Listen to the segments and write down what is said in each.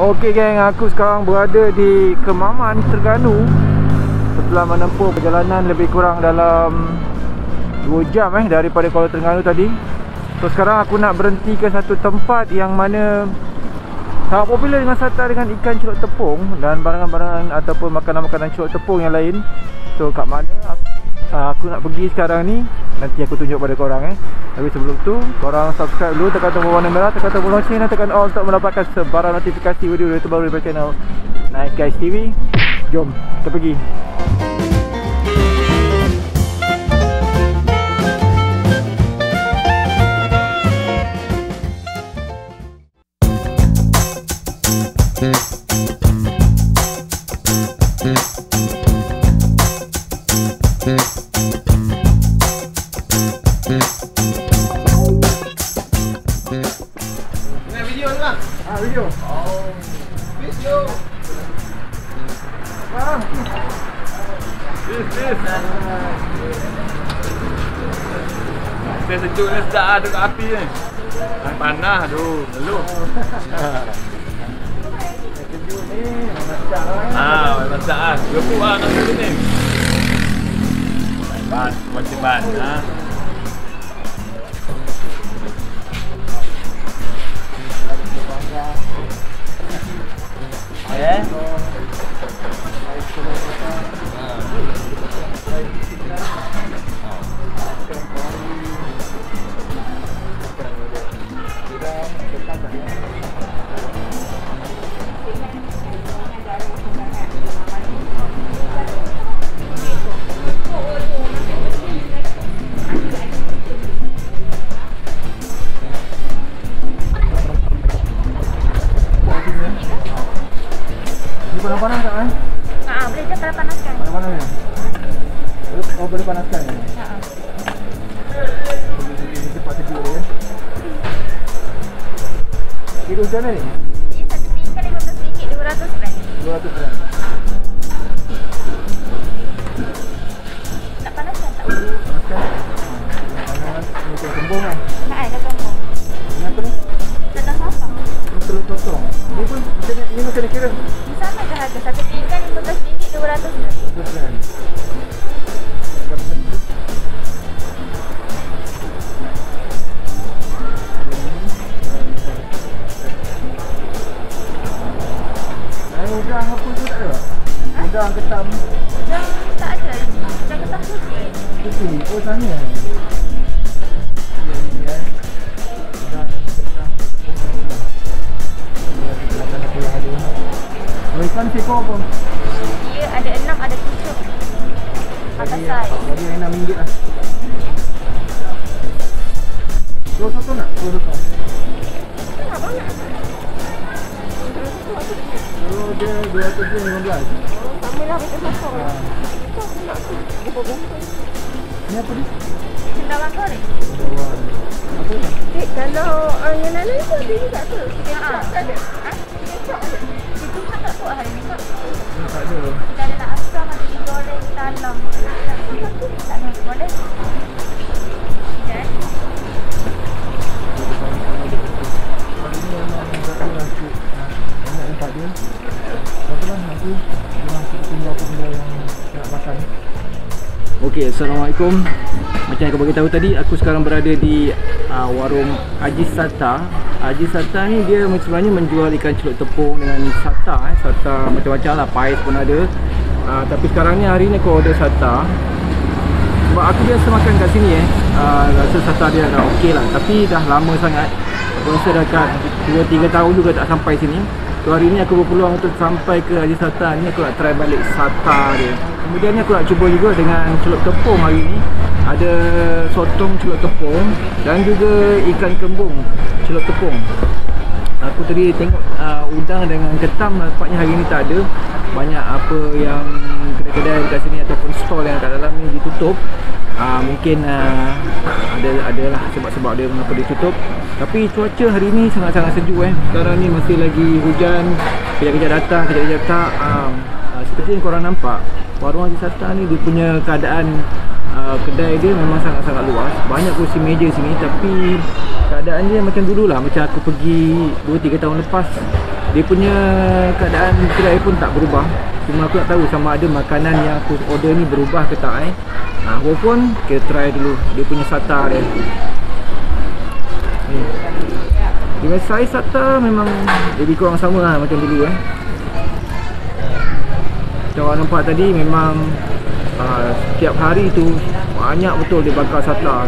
Okey geng, aku sekarang berada di Kemaman, Terengganu. Setelah menempuh perjalanan lebih kurang dalam 2 jam eh daripada Kuala Terengganu tadi. So sekarang aku nak berhenti ke satu tempat yang mana Sangat popular dengan sata dengan ikan celup tepung Dan barangan-barangan ataupun makanan-makanan celup tepung yang lain. So kat mana aku, aku nak pergi sekarang ni. Nanti aku tunjuk pada korang eh. Tapi sebelum tu Korang subscribe dulu Tekan tombol warna merah Tekan tombol lonceng Dan tekan all Untuk mendapatkan sebarang notifikasi Video-video terbaru daripada channel. Night Guys TV Jom Kita pergi Ah video Video Ah This, this Saya sejuk ni sedap lah dekat api ni Panas panas tu eh. Ah, masak lah Gepuk lah nasi tu ni Ban, macam ban ha? Eh? Macam mana ni? Ini satu pinggan RM15, 200 gram. 200 gram Tak panaskan tak boleh. Panaskan Panas Ni macam kembung kan Tak tombol. Ini apa ni? Sedang sotong. Ini telur potong Ni pun macam ni, ni macam ni kira Ini sama je harga. Satu pinggan RM15, 200 gram. 200 gram tu tak ada? Udang ketam Yang tak ada. Yang ketam putih. putih. Oh, sana. Ya, ini. Udang ketam putih. Ya, kita akan apa yang ada. Oh, ikan sekor apa? Dia ada enam, ada tujuh. Atas Bagi- saiz. Bagi yang RM6 lah. Telur sotong nak? Telur sotong. Telur dia 215. Sama lah macam sotong. Ha. Dia berbungkus. Ni apa ni? Cendawan goreng. Bawang. Apa ni? Dek, kalau uh, yang lain tu ada juga tu. Ha. Tak ada. Ha? Itu kan tak buat hari ni. Ni tak ada. Kita ada nak asam, ada digoreng, talam. Tak. Ya. Hari ni memang kita tinggal benda yang nak makan. Okey, Assalamualaikum. Macam yang aku bagi tahu tadi, aku sekarang berada di uh, warung Haji Sata. Haji Sata ni dia sebenarnya menjual ikan celup tepung dengan sata eh. Sata macam-macam lah, pais pun ada. Uh, tapi sekarang ni hari ni aku order sata. Sebab aku biasa makan kat sini eh. Uh, rasa sata dia dah okey lah. Tapi dah lama sangat. Aku rasa dah kat 2-3 tahun juga tak sampai sini. So hari ni aku berpeluang untuk sampai ke Haji Sata ni aku nak try balik sata dia. Kemudian ni aku nak cuba juga dengan celup tepung hari ni. Ada sotong celup tepung dan juga ikan kembung celup tepung. Aku tadi tengok uh, udang dengan ketam nampaknya hari ni tak ada. Banyak apa yang kedai-kedai dekat sini ataupun stall yang kat dalam ni ditutup. Uh, mungkin uh, ada adalah sebab-sebab dia mengapa ditutup. Tapi cuaca hari ni sangat-sangat sejuk eh. Sekarang ni masih lagi hujan. Kejap-kejap datang, kejap-kejap tak. Uh, uh, seperti yang korang nampak, warung Haji Sata ni dia punya keadaan uh, kedai dia memang sangat-sangat luas. Banyak kursi meja sini tapi keadaan dia macam dulu lah macam aku pergi 2-3 tahun lepas dia punya keadaan kedai pun tak berubah. Cuma aku nak tahu sama ada makanan yang aku order ni berubah ke tak eh? Ha, walaupun kita try dulu. Dia punya sata dia. Ni. Dengan saiz sata memang lebih kurang sama lah macam dulu eh. Macam awak nampak tadi memang uh, setiap hari tu banyak betul dia bakar sata.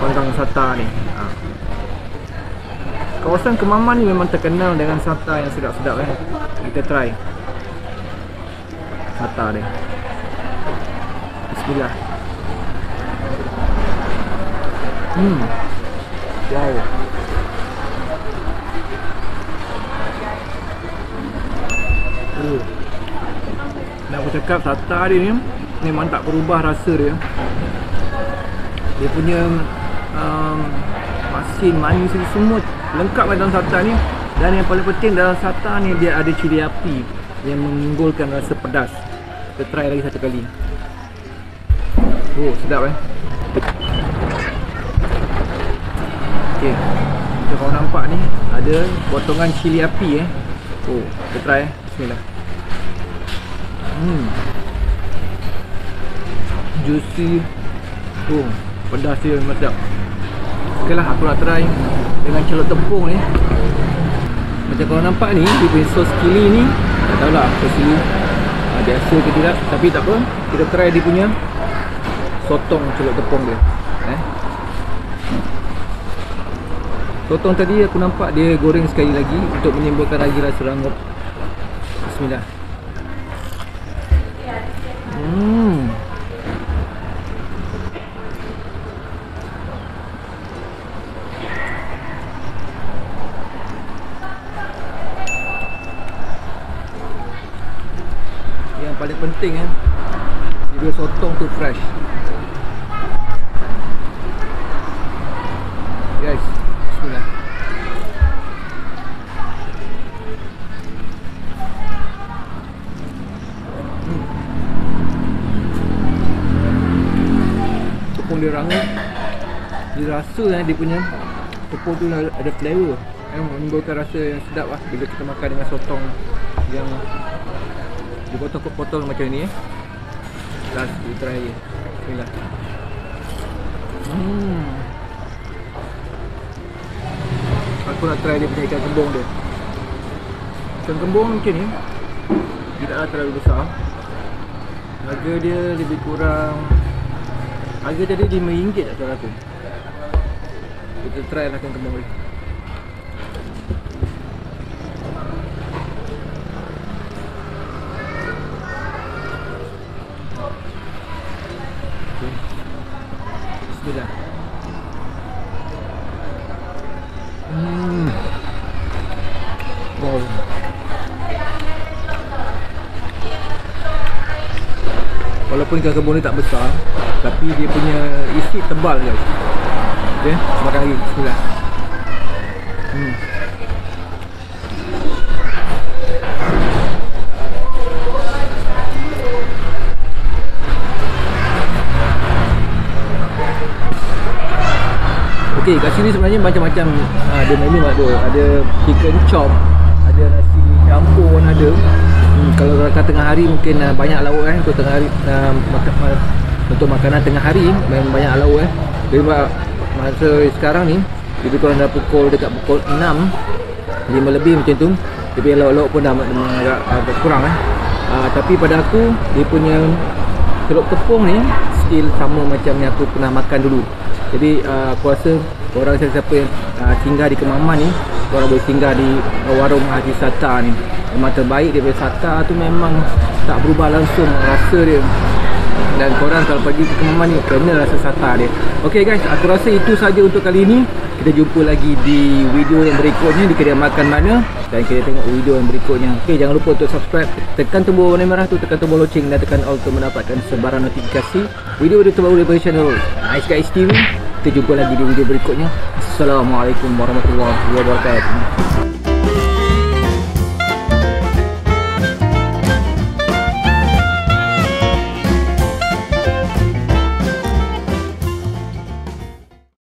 Panggang sata ni. Kawasan Kemaman ni memang terkenal dengan sata yang sedap-sedap eh. Kita try. Sata dia. Bismillah. Hmm. Wow. Oh. Nak aku cakap sata dia ni memang tak berubah rasa dia. Dia punya um, masin, manis ni semua lengkap dalam sata ni. Dan yang paling penting dalam sata ni dia ada cili api yang menimbulkan rasa pedas. Kita try lagi satu kali. Oh, sedap eh. Okey. Kita kalau nampak ni ada potongan cili api eh. Oh, kita try eh. Bismillah. Hmm. Juicy. Oh, pedas dia memang sedap. Okeylah, aku nak try dengan celup tepung ni. Macam kau nampak ni, dia punya sos kili ni, tak tahulah sos kili uh, biasa ke tidak, tapi tak apa. Kita try dia punya sotong celup tepung dia. Eh. Sotong tadi aku nampak dia goreng sekali lagi untuk menimbulkan lagi rasa rangup. Bismillah. Hmm. Yang paling penting eh? Dia sotong tu fresh. Guys, bismillah. tepung dia rangup dia rasa eh, dia punya tepung tu ada flavor. Yang menimbulkan rasa yang sedap lah bila kita makan dengan sotong. Yang dipotong-potong macam ni eh. Last kita try. Lagi bismillah hmm. Aku nak try dia punya ikan kembung dia. Ikan kembung macam ni tidaklah terlalu besar. Harga dia lebih kurang Harga tadi RM5 tak salah aku. Kita try lah kan kembang ni Okay. Bismillah Hmm Wow Walaupun ikan kembung ni tak besar Tapi dia punya isi tebal guys Okay, makan lagi. Bismillah. Hmm. Okay, kat sini sebenarnya macam-macam Ada menu ada Ada chicken chop Ada nasi campur pun ada hmm, Kalau kata tengah hari mungkin uh, banyak lauk eh Untuk tengah hari uh, makan, uh, Untuk makanan tengah hari memang banyak lauk eh. Jadi masa sekarang ni Lebih kurang dah pukul dekat pukul 6 5 lebih macam tu Tapi lauk-lauk pun dah agak, agak kurang eh. Uh, Tapi pada aku Dia punya celup tepung ni Still sama macam yang aku pernah makan dulu. Jadi uh, aku rasa korang siapa-siapa yang uh, tinggal di Kemaman ni Korang boleh tinggal di uh, warung Haji Sata ni Terbaik dia punya Sata tu memang tak berubah langsung rasa dia. Dan korang kalau pergi ke Kemaman ni kena rasa Sata dia. Ok guys, aku rasa itu saja untuk kali ini Kita jumpa lagi di video yang berikutnya di kedai makan mana. Dan kita tengok video yang berikutnya. Ok, jangan lupa untuk subscribe Tekan tombol warna merah tu, tekan tombol loceng dan tekan all untuk mendapatkan sebarang notifikasi Video-video terbaru daripada channel Nice Guys TV Kita jumpa lagi di video berikutnya. Assalamualaikum warahmatullahi wabarakatuh